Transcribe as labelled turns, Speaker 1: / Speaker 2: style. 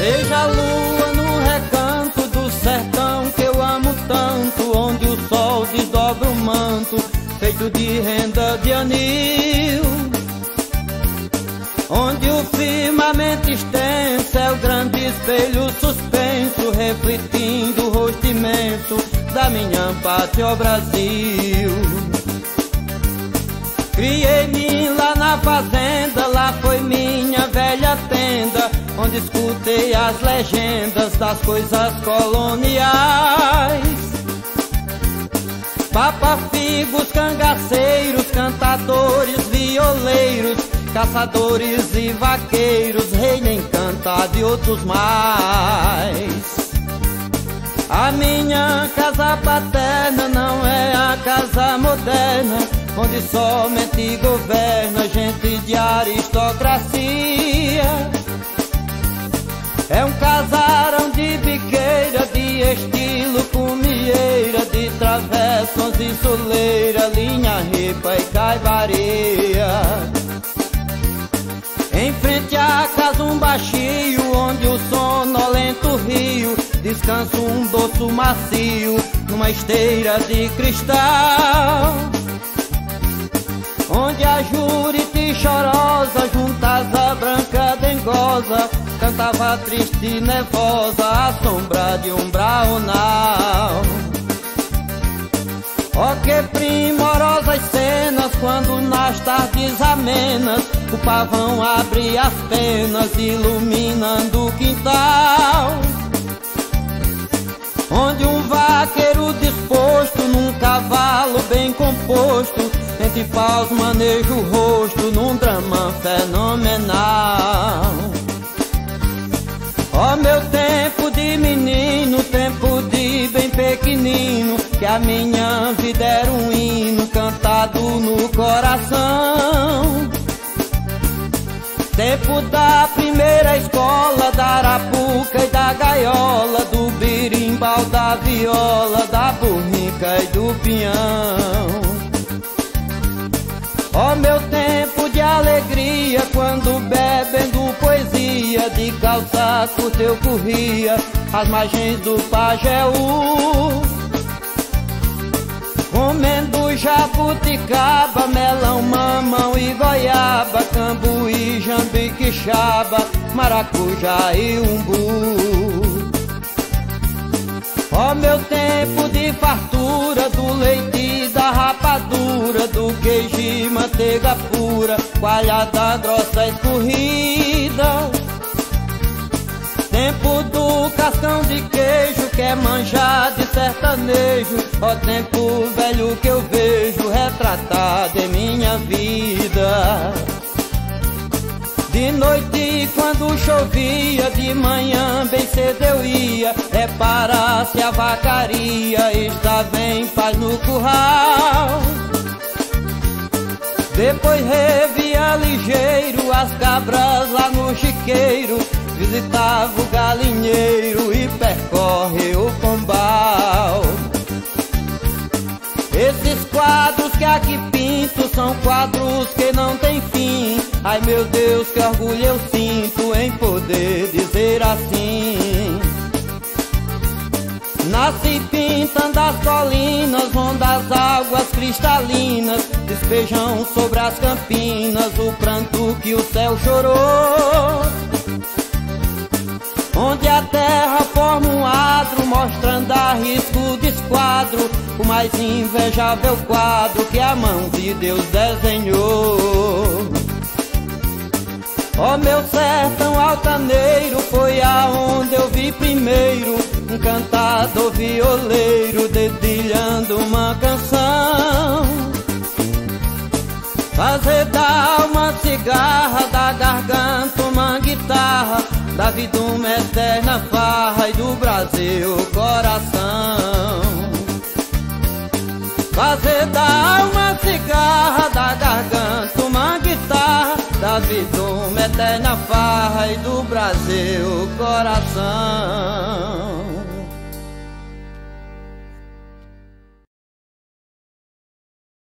Speaker 1: Veja a lua no recanto do sertão que eu amo tanto, onde o sol desdobra o manto, feito de renda de anil. Onde o firmamento extenso é o grande espelho suspenso, refletindo o rosto imenso da minha pátria, o Brasil. Criei-me lá na fazenda, lá foi minha onde escutei as legendas das coisas coloniais. Papa figos, cangaceiros, cantadores, violeiros, caçadores e vaqueiros, reino encantado e outros mais. A minha casa paterna não é a casa moderna, onde somente governa gente de aristocracia. E soleira, linha ripa e caivaria. Em frente à casa um baixio, onde o sonolento rio descansa um doce macio, numa esteira de cristal. Onde a jurite chorosa, junta asa branca dengosa, cantava triste e nervosa, à sombra de um braunal. Que primorosas cenas quando nas tardes amenas o pavão abre as penas, iluminando o quintal. Onde um vaqueiro disposto num cavalo bem composto, entre paus maneja o rosto num drama fenomenal. Ó oh, meu tempo de menino, tempo de bem pequenino, que a minha vida era um hino cantado no coração. Tempo da primeira escola, da arapuca e da gaiola, do birimbau, da viola, da burrica e do pinhão. Ó oh, meu tempo de alegria, quando bebendo poesia, de calça curta eu corria, as margens do Pajeú. Comendo jabuticaba, melão, mamão e goiaba, cambuí, jambi, quixaba, maracujá e umbu. Ó meu tempo de fartura, do leite da rapadura, do queijo e manteiga pura, coalhada grossa escorrida. Tempo do cascão de queijo, que é manjar de sertanejo, ó tempo velho que eu vejo retratado em minha vida. De noite quando chovia, de manhã bem cedo eu ia. Reparar-se a vacaria, estava em paz no curral. Depois revia ligeiro as cabras lá no chiqueiro Visitava o galinheiro e percorre o pombal esses quadros que aqui pinto são quadros que não tem fim. Ai meu Deus, que orgulho eu sinto em poder dizer assim. Nasce pintando as colinas, onde as águas cristalinas despejam sobre as campinas o pranto que o céu chorou. Onde a terra forma um adro, mostrando a risco de esquadro, o mais invejável quadro que a mão de Deus desenhou. Ó oh, meu sertão altaneiro, foi aonde eu vi primeiro um cantador violeiro dedilhando Fazer da alma cigarra, da garganta uma guitarra, da vida uma eterna farra e do Brasil coração. Fazer da alma cigarra, da garganta uma guitarra, da vida uma eterna farra e do Brasil coração.